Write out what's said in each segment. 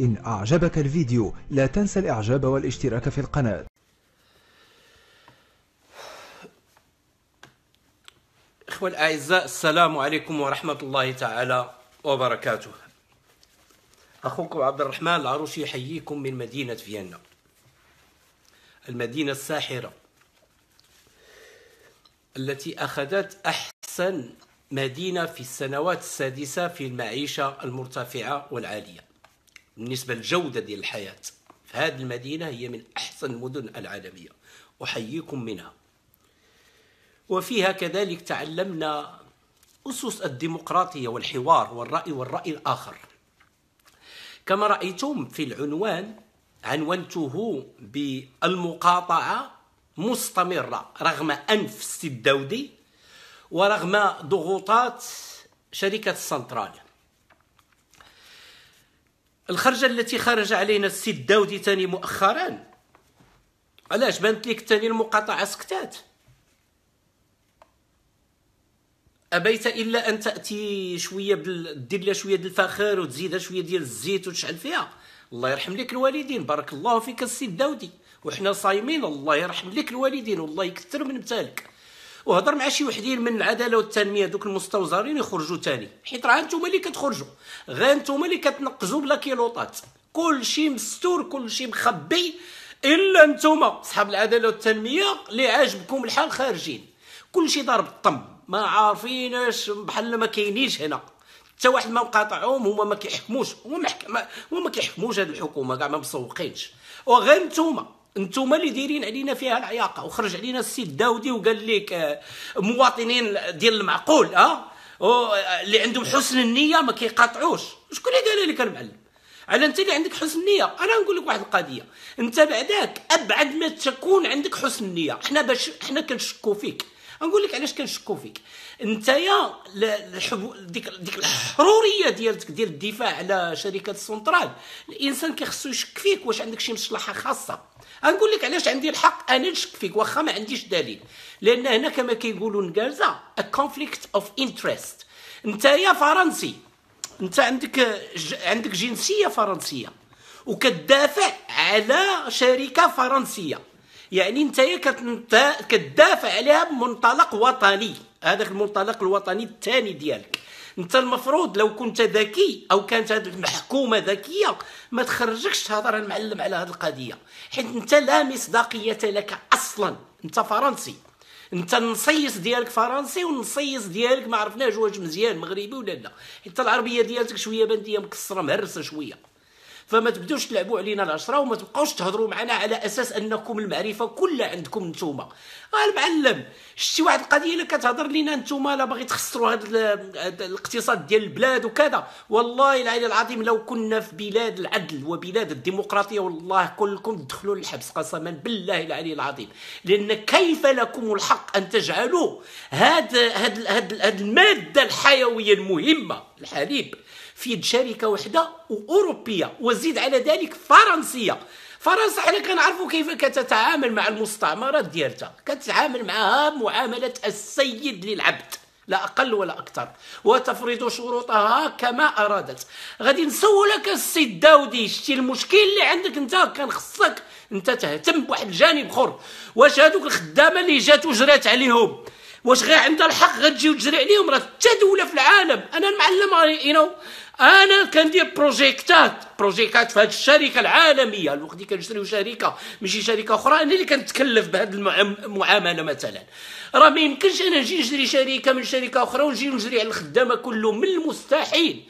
إن أعجبك الفيديو لا تنسى الإعجاب والاشتراك في القناة. إخوة الأعزاء السلام عليكم ورحمة الله تعالى وبركاته. أخوكم عبد الرحمن العروسي يحييكم من مدينة فيينا. المدينة الساحرة التي أخذت أحسن مدينة في السنوات السادسة في المعيشة المرتفعة والعالية. بالنسبة للجودة ديال الحياة فهذه المدينة هي من أحسن المدن العالمية. أحييكم منها. وفيها كذلك تعلمنا أسس الديمقراطية والحوار والرأي والرأي الآخر. كما رأيتم في العنوان عنونته بالمقاطعة مستمرة رغم أنف السي الداودي ورغم ضغوطات شركة السنترال الخرجة التي خرج علينا السي الداودي تاني مؤخرا. علاش؟ بانت لك تاني المقاطعة سكتات. أبيت إلا أن تأتي شوية. دير لها شوية ديال الفخار وتزيدها شوية ديال الزيت وتشعل فيها. الله يرحم لك الوالدين. بارك الله فيك السي الداودي وحنا صايمين. الله يرحم لك الوالدين. والله يكثر من مثالك وهضر مع شي وحدين من العدالة والتنمية دوك المستوزرين يخرجوا تاني. حيت راه أنتم اللي كتخرجوا. غير أنتم اللي كتنقزوا بلا كيلوطات. كل شيء مستور كل شيء مخبي إلا أنتم صحاب العدالة والتنمية اللي عاجبكم الحال خارجين. كل شيء ضارب الطم. ما عارفينش بحال ما كاينينش هنا. حتى واحد ما مقاطعهم هما ما كيحكموش. هما ما كيحكموش هذه الحكومة كاع ما مسوقينش. وغير نتوما أنتم اللي دايرين علينا فيها العياقه وخرج علينا السيد داودي وقال لك آه، مواطنين ديال المعقول ها أه؟ اللي عندهم حسن النية ما كيقاطعوش. شكون اللي قال لك المعلم؟ على انت اللي عندك حسن النية. أنا نقول لك واحد القضية. انت بعداك أبعد ما تكون عندك حسن النية. حنا باش حنا كنشكو فيك. نقول لك علاش كنشكو فيك. انت يا ديك ديك الحرورية ديالك ديال الدفاع على شركة السنترال. الإنسان كيخصو يشك فيك واش عندك شي مصلحة خاصة. نقول لك علاش عندي الحق أنا نشك فيك واخا ما عنديش دليل. لأن هنا كما كيقولوا النكازه a conflict of interest. أنت يا فرنسي أنت عندك عندك جنسية فرنسية وكتدافع على شركة فرنسية. يعني أنت كتدافع عليها بمنطلق وطني. هذاك المنطلق الوطني الثاني ديالك. انت المفروض لو كنت ذكي أو كانت هذه المحكومة ذكية ما تخرجكش تهضر المعلم على هذه القضية. حيت انت لا مصداقية لك أصلا. انت فرنسي. انت النصيص ديالك فرنسي والنصيص ديالك ما عرفناش واش مزيان مغربي ولا لا. حتى العربية ديالك شوية بانديه مكسرة مهرسة شوية. فما تبدوش تلعبوا علينا العشرة وما تبقاوش تهضروا معنا على أساس أنكم المعرفة كلها عندكم نتوما. المعلم شتي واحد القضية اللي كتهضر لينا نتوما لا باغي تخسروا هذا الاقتصاد ديال البلاد وكذا. والله العلي العظيم لو كنا في بلاد العدل وبلاد الديمقراطية والله كلكم تدخلوا للحبس قسما بالله العلي العظيم. لأن كيف لكم الحق أن تجعلوا هذا هذا المادة الحيوية المهمة الحليب؟ في يد شركة وحدة وأوروبية وزيد على ذلك فرنسية. فرنسا حنا كنعرفوا كيف كتتعامل مع المستعمرات ديالتها. كتعامل معها معاملة السيد للعبد لا أقل ولا أكثر وتفرض شروطها كما أرادت. غادي نسولك السيد داودي شتي المشكل اللي عندك أنت؟ كان خصك أنت تهتم بواحد الجانب آخر. واش هذوك الخدامة اللي جات وجرات عليهم؟ واش غير عندها الحق غتجي وتجري عليهم راه حتى دولة في العالم. أنا المعلم you know أنا كندير بروجيكتات بروجيكتات في هذه الشركة العالمية. الوقت اللي كنشريو شركة ماشي شركة أخرى أنا اللي كنتكلف بهذه المعامله مثلا. راه ما يمكنش أنا نجي نشري شركة من شركة أخرى ونجي نجري على الخدامة كلهم من المستحيل.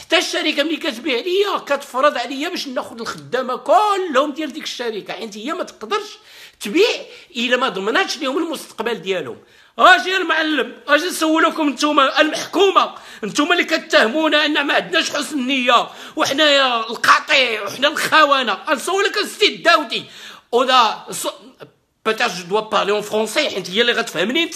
حتى الشركة ملي كتبيع ليا كتفرض عليا باش ناخذ الخدامة كلهم ديال ديك الشركة. حيت هي ما تقدرش تبيع إلا ما ضمناتش لهم المستقبل ديالهم. أجي المعلم أجي نسولكم نتوما المحكومة نتوما اللي كتهمونا ان ما عندناش حسن نية وحنايا القطيع وحنا الخونه نسولك السي داودي. وإذا بغيت je parle en français حيت هي اللي غتفهمني انت.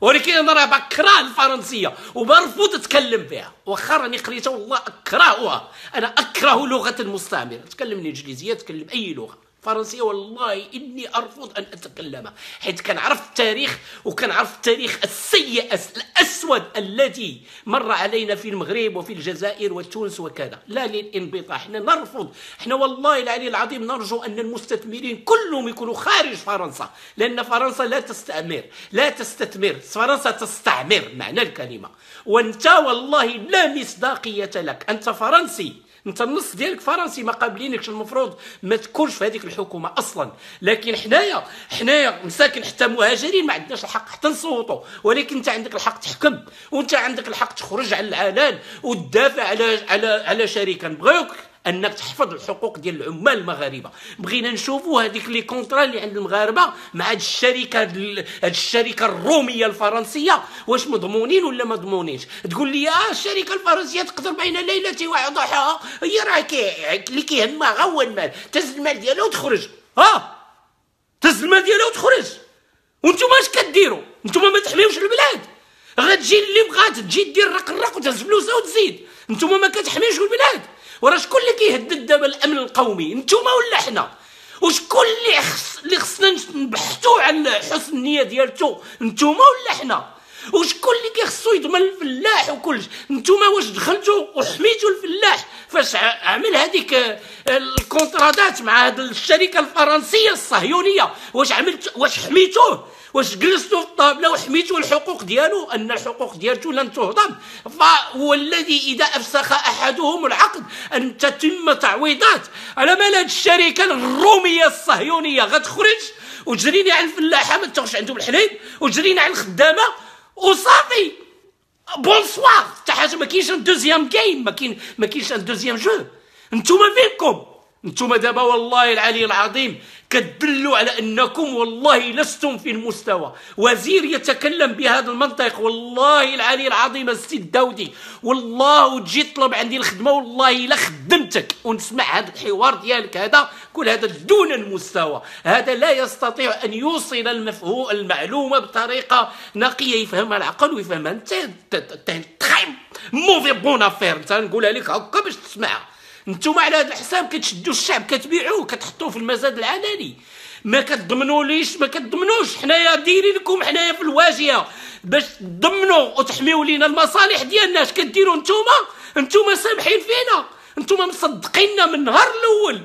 ولكن أنا راه بكره الفرنسية وبرفض اتكلم بها. واخا راني قريتها والله أكرهها. أنا أكره لغة المستعمر تكلم الانجليزيه تكلم أي لغة. الفرنسيه والله إني أرفض أن أتكلم. حيث كنعرف التاريخ وكنعرف التاريخ السيء الأسود الذي مر علينا في المغرب وفي الجزائر وتونس وكذا. لا للإنبطاح إحنا نرفض. إحنا والله العلي العظيم نرجو أن المستثمرين كلهم يكونوا خارج فرنسا لأن فرنسا لا تستعمر لا تستثمر. فرنسا تستعمر معنى الكلمة. وأنت والله لا مصداقية لك. أنت فرنسي. انت النص ديالك فرنسي ما قابلينكش. المفروض ما تكونش في هذيك الحكومة أصلا. لكن حنايا حنايا مساكن حتى مهاجرين ما عندناش الحق حتى نصوتوا. ولكن انت عندك الحق تحكم وانت عندك الحق تخرج على العلن وتدافع على على على شركه نبغيوك أنك تحفظ الحقوق ديال العمال المغاربة. بغينا نشوفوا هذيك لي كونترا اللي عند المغاربة مع هاد الشركة هاد الشركة الرومية الفرنسية. واش مضمونين ولا ما مضمونينش؟ تقول لي آه الشركة الفرنسية تقدر بين ليلة وضحاها هي راه اللي كيهمها غوا المال. تهز المال ديالها وتخرج. ها تهز المال ديالها وتخرج. وأنتم اش كديروا؟ أنتم ما تحميوش البلاد. غتجي اللي بغات تجي دير رق الرق وتهز فلوسها وتزيد. أنتم ما كتحميوش البلاد. وراه شكون اللي كيهدد دابا الأمن القومي؟ نتوما ولا حنا؟ وشكون اللي خص اللي خصنا نبحثوا على حسن النية ديالته نتوما ولا حنا؟ وشكون اللي كيخصو يضمن الفلاح وكلش؟ نتوما واش دخلتوا وحميتوا الفلاح؟ فاش عمل هذيك آه، الكونترادات مع هذه الشركة الفرنسية الصهيونية؟ واش عملت واش حميتوه؟ واش جلستوا في الطابلة وحميتوا الحقوق ديالو؟ أن الحقوق ديالته لن تهضم. فهو الذي إذا أفسخ أحدهم العقد أن تتم تعويضات. على مال هذه الشركة الرومية الصهيونية غتخرج؟ وتجريني على الفلاحة ما تاخذش عندهم الحليب. وتجريني على الخدامة. وصافي bonsoir حتى حاجة ما كاينش deuxième jeu ما كاين ما كاينش deuxième jeu انتوما فينكم أنتم دابا والله العلي العظيم كتدلوا على انكم والله لستم في المستوى. وزير يتكلم بهذا المنطق والله العلي العظيم السي الداودي والله وتجي تطلب عندي الخدمة والله إلا خدمتك. ونسمع هذا الحوار ديالك هذا كل هذا دون المستوى. هذا لا يستطيع أن يوصل المفهوم المعلومة بطريقة نقية يفهمها العقل ويفهمها أنت très mauvaise bonne affaire نقولها لك هكا باش تسمعها. نتوما على هذا الحساب كتشدوا الشعب كتبيعوه كتحطوه في المزاد العلني ما كتضمنوليش ما كتضمنوش حنايا دايرين لكم حنايا في الواجهة. باش تضمنوا وتحميو لينا المصالح ديالنا اش كديروا نتوما؟ نتوما سامحين فينا. نتوما مصدقيننا من النهار الأول.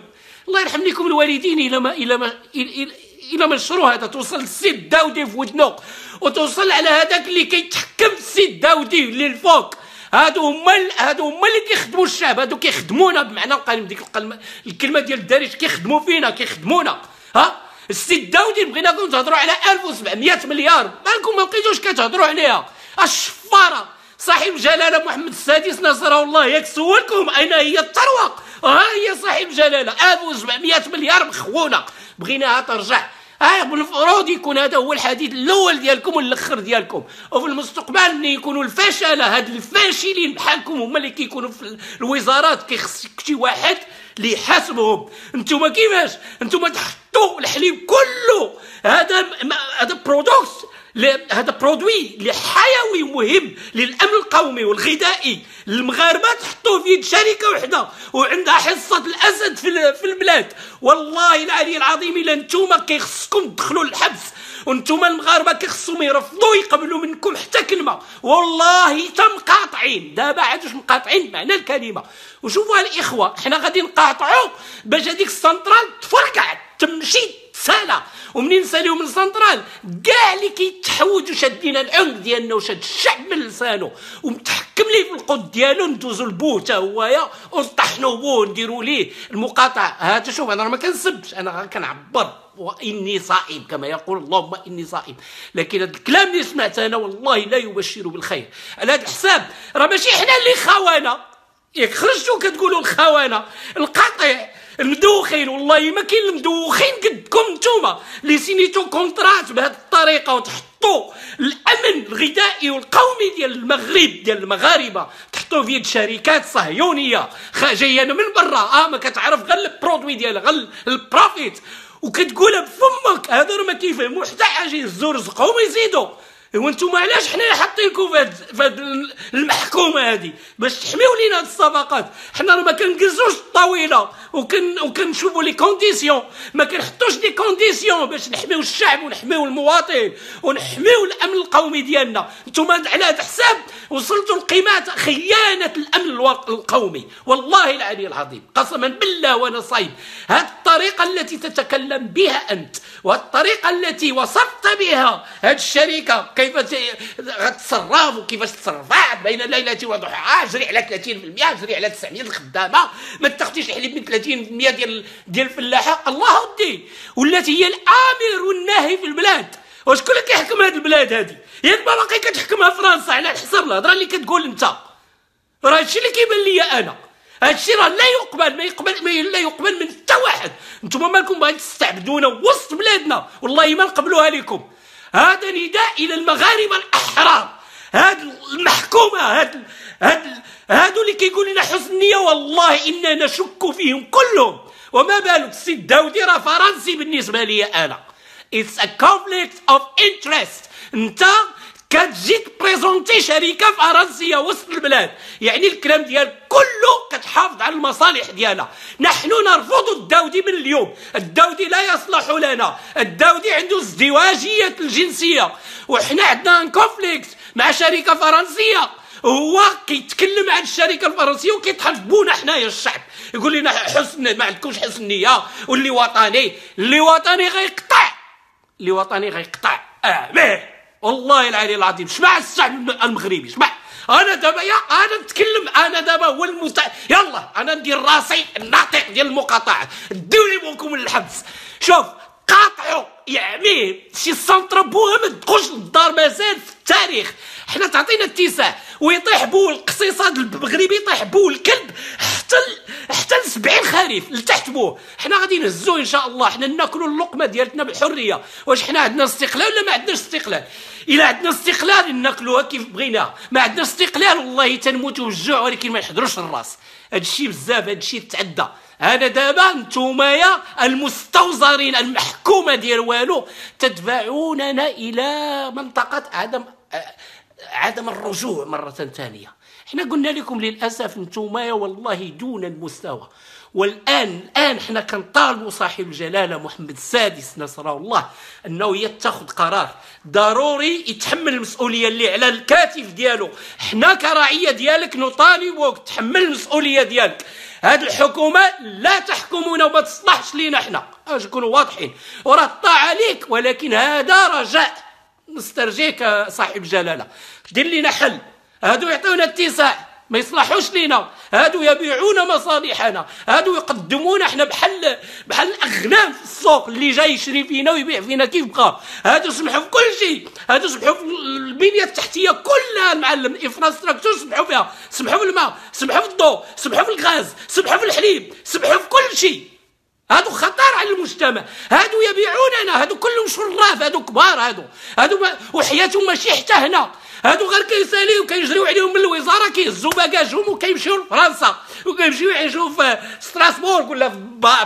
الله يرحم لكم الوالدين إلى ما إلى ما إلى, إلى مشروع هذا. توصل السيد داودي في ودنو وتوصل على هذاك اللي كيتحكم السيد داودي اللي الفوق هادو هما هادو هما اللي كيخدموا الشعب هادو كيخدمونا بمعنى القلم ديك الكلمة ديال الدارج كيخدموا فينا كيخدمونا. ها؟ السيد داودي بغيناكم تهضروا على 1700 مليار. مالكم ما بقيتوش كتهضروا عليها. الشفارة. صاحب جلالة محمد السادس نصره الله ياك سولكم أين هي الثروه ها هي صاحب جلالة. 1700 مليار مخونة. بغيناها ترجع آه بالمفروض يكون هذا هو الحديث الأول ديالكم والأخر ديالكم. وفي المستقبل ملي يكونوا الفشلة هاد الفاشلين بحالكم هما اللي كيكونوا في الوزارات كيخص شي واحد اللي يحاسبهم. أنتم كيفاش؟ أنتم تحطوا الحليب كله. هذا هذا product هذا produit اللي حيوي مهم للأمن القومي والغذائي. المغاربة تحطوه في يد شركة وحدة وعندها حصة الأسد في في البلاد. والله العلي العظيم إلا نتوما كيخصكم تدخلوا للحبس وأنتم المغاربة كيخصهم يرفضوا يقبلوا منكم حتى كلمة. والله تم قاطعين. دابا عاد واش مقاطعين معنى الكلمة. وشوفوا الإخوة حنا غادي نقاطعوا باش هذيك السنترال تفرقع تمشي سالا. ومنين ساليو؟ من السنترال كاع اللي كيتحوج وشادين العنق ديالنا وشاد الشعب من لسانه ومتحكم ليه في القد ديالو؟ ندوزو لبوه حتى هوايا. ونطحنو بوه نديرو ليه. المقاطعه هذا شوف أنا ما كنسبش. أنا كنعبر. واني صائم كما يقول اللهم اني صائم لكن هذا الكلام اللي سمعت أنا والله لا يبشر بالخير. على هذا الحساب راه ماشي حنا اللي خوانا ياك خرجتوا كتقولوا الخونه القطيع المدوخين والله ما كاين المدوخين قدكم نتوما. اللي سينيتو contrat بهذه الطريقة وتحطوا الأمن الغذائي والقومي ديال المغرب ديال المغاربة. تحطوه في يد شركات صهيونية جاية من برا. آه ما كتعرف غير ال produit ديالها غير ال profit وكتقولها بفمك. هذا ما كيفهموا حتى حاجة يهزوا رزقهم ويزيدوا ايوا أنتم علاش حنايا حاطينكم في هاد في هاد المحكومة هادي؟ باش تحميو لينا هاد الصفقات. حنا راه ما كنجلسوش الطاوله وكن وكنشوفوا les conditions ما كنحطوش les conditions باش نحميو الشعب ونحميو المواطن ونحميو الأمن القومي ديالنا. أنتم على هذا الحساب وصلتوا لقيمات خيانة الأمن القومي. والله العلي العظيم قسما بالله وأنا صايم. هذه الطريقة التي تتكلم بها أنت والطريقة التي وصفت بها هذه الشركة كيف غتصرف وكيفاش تصرفات بين ليله وضحاها جري على 30% جري على 900 الخدامة. ما تاخديش الحليب من 30% ديال ديال الفلاحة؟ الله ودي. والتي هي الآمر والناهي في البلاد. واش شكون اللي كيحكم هذه البلاد هذه ياك ما باقي كتحكمها فرنسا. على حسب الهضرة اللي كتقول أنت. راه هادشي اللي كيبان ليا أنا. هادشي راه لا يقبل ما يقبل ما لا يقبل من حتى واحد. أنتم مالكم باغيين تستعبدونا وسط بلادنا. والله ما نقبلوها لكم هذا نداء إلى المغاربه الاحرار هاد المحكومة هاد هاد هادو اللي كيقول لنا حسن نيه والله إنا نشك فيهم كلهم. وما بالك السيد داودي راه فرنسي بالنسبة لي أنا. it's a conflict of interest أنت كتجي ت présenter شركة فرنسيه وسط البلاد. يعني الكلام ديال كله كتحافظ على المصالح ديالها. نحن نرفض الداودي من اليوم. الداودي لا يصلح لنا. الداودي عنده ازدواجية الجنسية. وحنا عندنا كونفليكت مع شركة فرنسية. هو كيتكلم عن الشركة الفرنسية وكيتحاسبونا حنايا الشعب. يقول لنا حسن ما عندكمش حسن نية. واللي وطني اللي وطني غيقطع. اللي وطني غيقطع. آه والله العلي العظيم شمع الشعب المغربي شمع. أنا دابا يا أنا نتكلم أنا دابا هو المت يلا أنا ندير راسي الناطق ديال المقاطعة. بوكم من الحبس. شوف قاطعوا. يعني شي سونتر بوها ما تدخلش للدار مازال في التاريخ. حنا تعطينا اتساع ويطيح بو الاقتصاد المغربي يطيح بو الكلب حتى حتى ل 70 خريف لتحت بوه حنا غادي نهزوه إن شاء الله. حنا ناكلوا اللقمة ديالتنا بالحرية. واش حنا عندنا استقلال ولا ما عندناش استقلال؟ إلا عندنا استقلال ناكلوها كيف بغينا. ما عندنا استقلال والله تنموتوا بالجوع ولكن ما يحضروش الراس. هادشي بزاف هادشي تعدى. أنا دابا نتومايا المستوزرين المحكومة ديال والو تدفعوننا إلى منطقة عدم عدم الرجوع مرة ثانية. إحنا قلنا لكم للأسف نتومايا والله دون المستوى. والان الآن حنا كنطالبوا صاحب الجلالة محمد السادس نصره الله أنه يتخذ قرار ضروري يتحمل المسؤولية اللي على الكاتف ديالو. حنا كرعية ديالك نطالبوك تحمل المسؤولية ديالك. هذه الحكومة لا تحكمنا وما تصلحش لينا حنا باش نكونوا واضحين. وراه الطاعه عليك ولكن هذا رجاء. نسترجيك صاحب الجلاله دير لنا حل. هادو يعطيونا اتساع ما يصلحوش لينا. هادو يبيعون مصالحنا. هادو يقدمونا إحنا بحال بحال الأغنام في السوق اللي جاي يشري فينا ويبيع فينا كيف بقى. هادو سمحوا في كل شيء. هادو سمحوا في البنية التحتية كلها المعلم ال infrastructure سمحوا فيها. سمحوا في الماء سمحوا في الضوء سمحوا في الغاز سمحوا في الحليب سمحوا في كل شيء. هادو خطر على المجتمع. هادو يبيعوننا. هادو كلهم شراف. هادو كبار هادو. هادو وحياتهم ماشي حتى هنا. هادو غير كيساليو كيجريو عليهم من الوزارة. كيهزوا bagage هم وكيمشيو لفرنسا. وكيمشيو يعيشوا في ستراسبورغ ولا في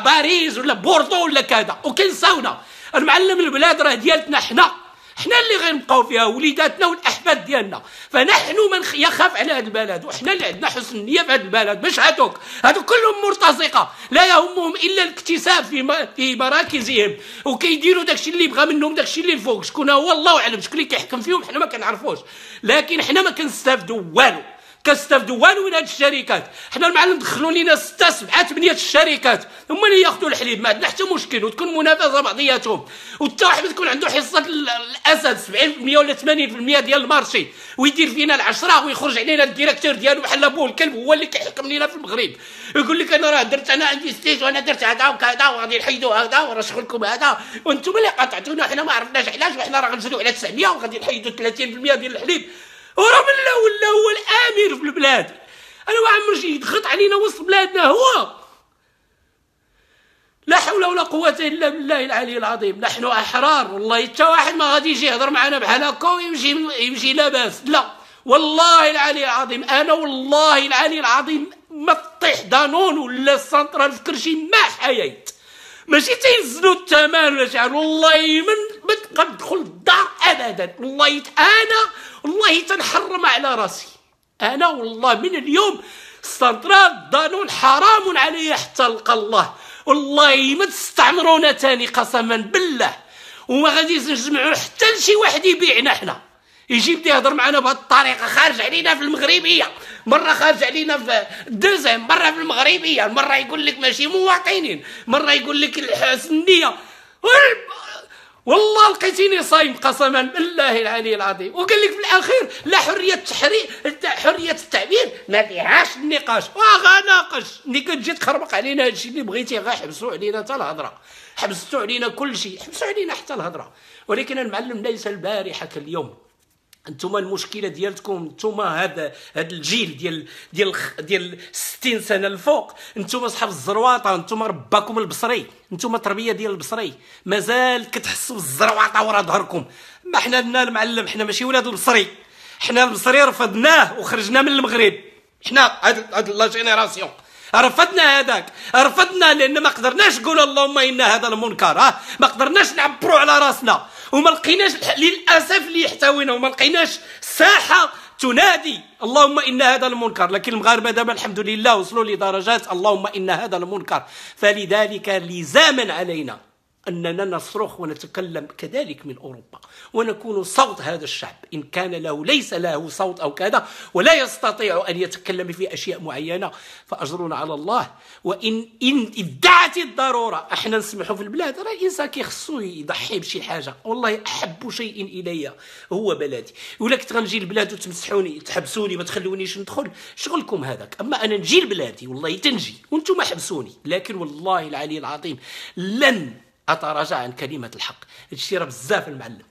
باريس ولا بوردو ولا كذا. وكينساونا. المعلم البلاد راه ديالتنا حنا. حنا اللي غنبقاو فيها وليداتنا والاحفاد ديالنا. فنحن من يخاف على هذا البلد وحنا اللي عندنا حسن النية في هذا البلد. مش هذوك هذوك كلهم مرتزقة. لا يهمهم إلا الاكتساب في في مراكزهم. وكيديروا داكشي اللي بغى منهم داكشي اللي الفوق شكون هو؟ الله أعلم. شكون اللي كيحكم فيهم؟ حنا ما كنعرفوش. لكن حنا ما كنستافدوا والو. كنستافدوا والو من هاد الشركات. حنا المعلم دخلوا لينا ستة سبعة ثمانية الشركات. هما اللي ياخذوا الحليب. ما عندنا حتى مشكل. وتكون منافسة بعضياتهم. وتا واحد تكون عنده حصة الأسد 70% ولا 80% ديال ال marché. ويدير فينا العشرة ويخرج علينا ال directeur ديالو بحال بوه الكلب. هو اللي كيحكم لينا في المغرب. يقول لك أنا راه درت أنا عندي stage وأنا درت هذا وكذا وغادي نحيدوا هذا وراه شغلكم هذا. وأنتم اللي قطعتونا حنا ما عرفناش علاش وحنا راه غنزيدوا على 900 وغادي نحيدوا 30% ديال الحليب. وراه من ولا هو الامير في البلاد. أنا ما عمر شي يضغط علينا وسط بلادنا هو. لا حول ولا قوة إلا بالله العلي العظيم. نحن أحرار. والله حتى واحد ما غادي يجي يهضر معنا بحال هكا ويمشي يمشي لاباس. لا. والله العلي العظيم أنا والله العلي العظيم ما تطيح دانون ولا السنترال في كرشي ما حييت. ماشي تينزلوا الثمن ولا شحال والله من ما تدخل الدار أبدا. والله أنا والله تنحرم على رأسي. أنا والله من اليوم سنترال دانون حرام علي حتى نلقى الله. والله ما تستعمرونا تاني قسما بالله. وما غاديش نجمعوا حتى لشي واحد يبيعنا حنا. يجي يبدا يهضر معنا بهذه الطريقة. خارج علينا في المغربية. مرة خارج علينا في الدوزيام. مرة في المغربية. مرة يقول لك ماشي مواطنين. مرة يقول لك الحسنية. والله لقيتيني صايم قسما بالله العلي العظيم. وقال لك في الأخير لا حرية التحرير حرية التعبير ما فيهاش النقاش. ناقش. ملي كتجي تخربق علينا هادشي اللي بغيتي غا حبسوا علينا حتى الهضرة. حبستوا علينا كل شيء حبسوا علينا حتى الهضرة. ولكن المعلم ليس البارحة كاليوم أنتم المشكلة ديالكم أنتم هذا هذا الجيل ديال ديال ديال 60 سنه الفوق أنتم اصحاب الزرواطه أنتم رباكم البصري أنتم تربيه ديال البصري مازال كتحسوا بالزرواطه ورا ظهركم ما حنا لنا المعلم حنا ماشي ولاد البصري حنا البصري رفضناه وخرجنا من المغرب حنا هاد لا جينيراسيون رفضنا هذاك رفضنا لأن ما قدرناش نقول اللهم ان هذا المنكر ها ما قدرناش نعبروا على راسنا وما لقيناش للأسف اللي يحتوينا وما لقيناش ساحة تنادي. اللهم إن هذا المنكر لكن المغاربة دابا الحمد لله وصلوا لدرجات اللهم إن هذا المنكر. فلذلك لزاما علينا. أننا نصرخ ونتكلم كذلك من أوروبا ونكون صوت هذا الشعب إن كان له ليس له صوت أو كذا ولا يستطيع أن يتكلم في أشياء معينة فأجرنا على الله. وإن إن ادعت الضرورة إحنا نسمحوا في البلاد راه الإنسان كيخصو يضحي بشي حاجة. والله أحب شيء إلي هو بلدي. ولا كنت غنجي للبلاد وتمسحوني تحبسوني ما تخلونيش ندخل. شغلكم هذاك. أما أنا نجي لبلادي والله تنجي وأنتم حبسوني. لكن والله العلي العظيم لن أتراجع عن كلمة الحق. هادشي راه بزاف المعلم.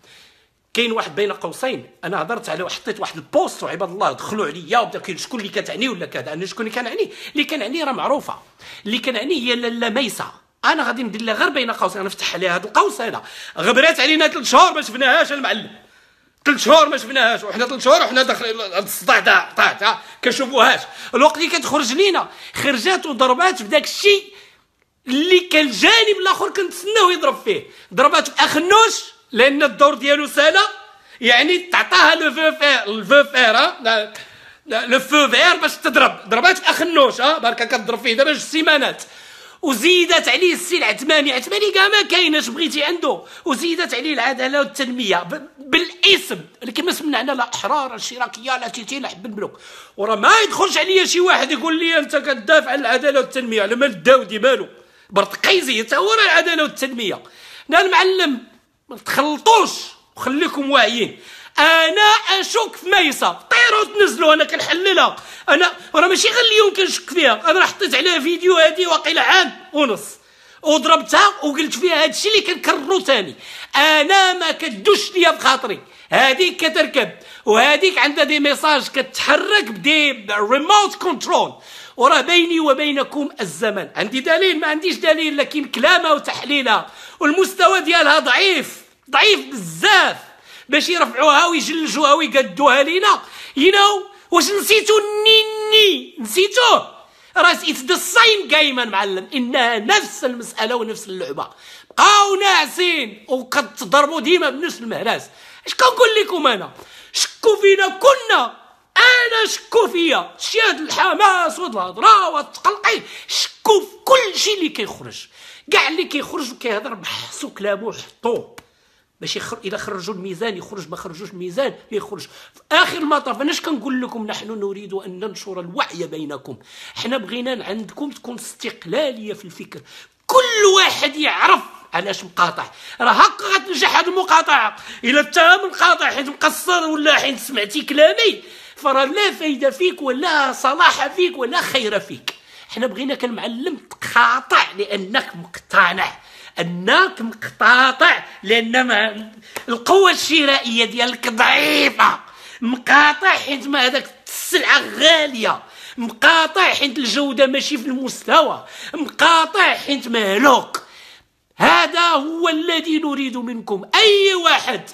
كاين واحد بين قوسين أنا هضرت عليه وحطيت واحد البوست وعباد الله دخلوا عليا وبدا شكون اللي كتعني ولا كذا؟ أنا شكون اللي كنعني؟ اللي كنعني راه معروفة. اللي كنعني هي لاله ميسه أنا غادي ندير لها غير بين قوسين. أنا نفتح عليها هذا القوس هذا. غبرات علينا ثلاث شهور ما شفناهاش المعلم. ثلاث شهور ما شفناهاش. وحنا ثلاث شهور وحنا داخلين الصداع تاع طاحت كنشوفوهاش. الوقت اللي كتخرج لينا خرجات وضربات في داك الشيء اللي كان الجانب الآخر كنتسناو يضرب فيه. ضربات اخنوش لأن الدور ديالو سالا يعني تعطاها le feu vert ال feu vert le feu vert باش تضرب. ضربات اخنوش ها؟ بركا كتضرب فيه دابا جوج سيمانات. وزيدت عليه السي العثماني عثماني كاع ما كايناش بغيتي عنده؟ وزيدت عليه العدالة والتنمية. بالاسم. ولكن ما سمعنا لا أحرار الاشتراكيه لا تيتي لا حب الملوك. وراه ما يدخلش عليا شي واحد يقول لي أنت كدافع عن العدالة والتنمية على مال الداودي مالو؟ برتقيزي حتى هو العدالة والتنمية. أنا المعلم ما تخلطوش وخليكم واعيين. أنا أشك في ميسه طيروا تنزلوا أنا كنحللها. أنا راه ماشي غير اليوم كنشك فيها. أنا حطيت عليها فيديو هادي واقيلا عام ونص. وضربتها وقلت فيها هادشي اللي كنكررو تاني. أنا ما كدوش ليا بخاطري هذيك كتركب. وهذيك عندها des messages كتحرك ب des remote control وراه بيني وبينكم الزمن. عندي دليل ما عنديش دليل لكن كلامها وتحليلها والمستوى ديالها ضعيف ضعيف بزاف. باش يرفعوها ويجلجوها ويقدوها لينا. you know واش نسيتو؟ النيني نسيتوه راه it's the same game معلم. إنها نفس المسألة ونفس اللعبة. بقاو ناعسين وكتضربوا ديما بنفس المهراس. اش كنقول لكم أنا؟ شكوا فينا كنا؟ أنا شكوا فيا. شاد الحماس والهضرة والتقلقيل. شكوا في كل شيء اللي كيخرج. كاع اللي كيخرج وكيهضر بحثوا كلامو حطوه باش يخر... اذا خرجوا الميزان يخرج ما خرجوش الميزان يخرج. في آخر المطاف أنا اش كنقول لكم نحن نريد أن ننشر الوعي بينكم؟ حنا بغينا عندكم تكون استقلالية في الفكر. كل واحد يعرف علاش مقاطع. راه هكا غتنجح هذه المقاطعه إلا انت منقاطع حيت مقصر ولا حيت سمعتي كلامي. فراه لا فايدة فيك ولا صلاح فيك ولا خير فيك. حنا بغيناك المعلم تقاطع لأنك مقتنع. أنك مقتاطع لأن ما القوة الشرائية ديالك ضعيفة. مقاطع حيت ما هذاك السلعة غالية. مقاطع حيت الجودة ماشي في المستوى. مقاطع حيت مهلوك هذا هو الذي نريد منكم. أي واحد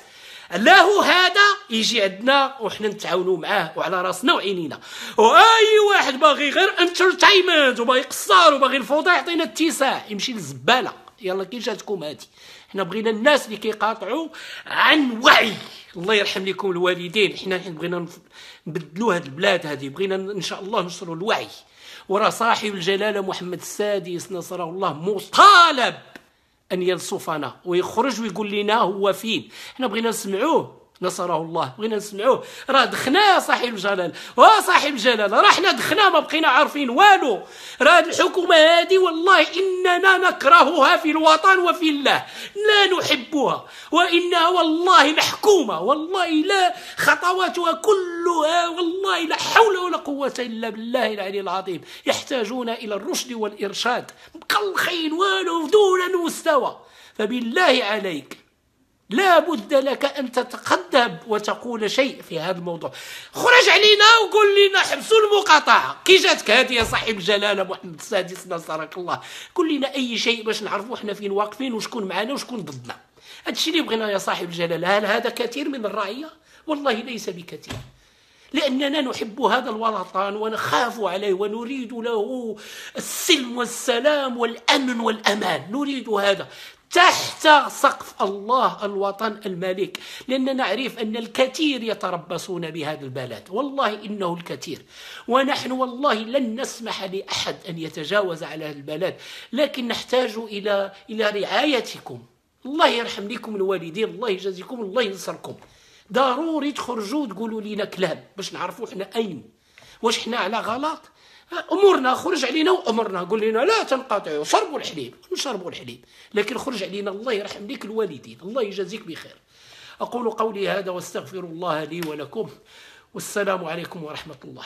له هذا يجي عندنا وحنا نتعاونوا معاه وعلى راسنا وعينينا. وأي واحد باغي غير انترتينمنت وباغي قصار وباغي الفوضى يعطينا اتساع يمشي للزبالة. يلا كي جاتكم هادي. حنا بغينا الناس اللي كيقاطعوا عن وعي. الله يرحم لكم الوالدين. حنا بغينا نبدلوا هذه البلاد هذه بغينا إن شاء الله نشروا الوعي. وراه صاحب الجلالة محمد السادس نصره الله مطالب. أن ينصفنا ويخرج ويقول لنا هو فين. حنا بغينا نسمعوه. نصره الله بغينا نسمعوه. راه دخنا صاحب الجلال وا صاحب الجلال راه حنا دخنا ما بقينا عارفين والو. راه الحكومة هذه والله إننا نكرهها في الوطن وفي الله. لا نحبها وإنها والله محكومة. والله لا خطواتها كلها والله لا حول ولا قوة إلا بالله العلي العظيم. يحتاجون إلى الرشد والإرشاد. مقلخين والو دون مستوى. فبالله عليك. لا بد لك أن تتقدم وتقول شيء في هذا الموضوع. خرج علينا وقول لنا حبسوا المقاطعة. كي جاتك هذه يا صاحب الجلالة محمد السادس نصرك الله. قول لنا أي شيء باش نعرفوا إحنا فين واقفين وشكون معنا وشكون ضدنا. هذا الشيء اللي بغينا يا صاحب الجلالة هل هذا كثير من الرعية والله ليس بكثير. لأننا نحب هذا الوطن ونخاف عليه ونريد له السلم والسلام والأمن والأمان. نريد هذا. تحت سقف الله الوطن الملك لأننا نعرف أن الكثير يتربصون بهذا البلد. والله إنه الكثير. ونحن والله لن نسمح لأحد أن يتجاوز على هذا البلد لكن نحتاج إلى إلى رعايتكم. الله يرحم لكم الوالدين الله يجازيكم الله ينصركم. ضروري تخرجوا تقولوا لنا كلام باش نعرفوا إحنا أين واش إحنا على غلط. أمورنا خرج علينا وأمرنا. قول لنا لا تنقطعوا شربوا الحليب. نشربوا الحليب. لكن خرج علينا الله يرحم لك الوالدين. الله يجازيك بخير. أقول قولي هذا واستغفر الله لي ولكم. والسلام عليكم ورحمة الله.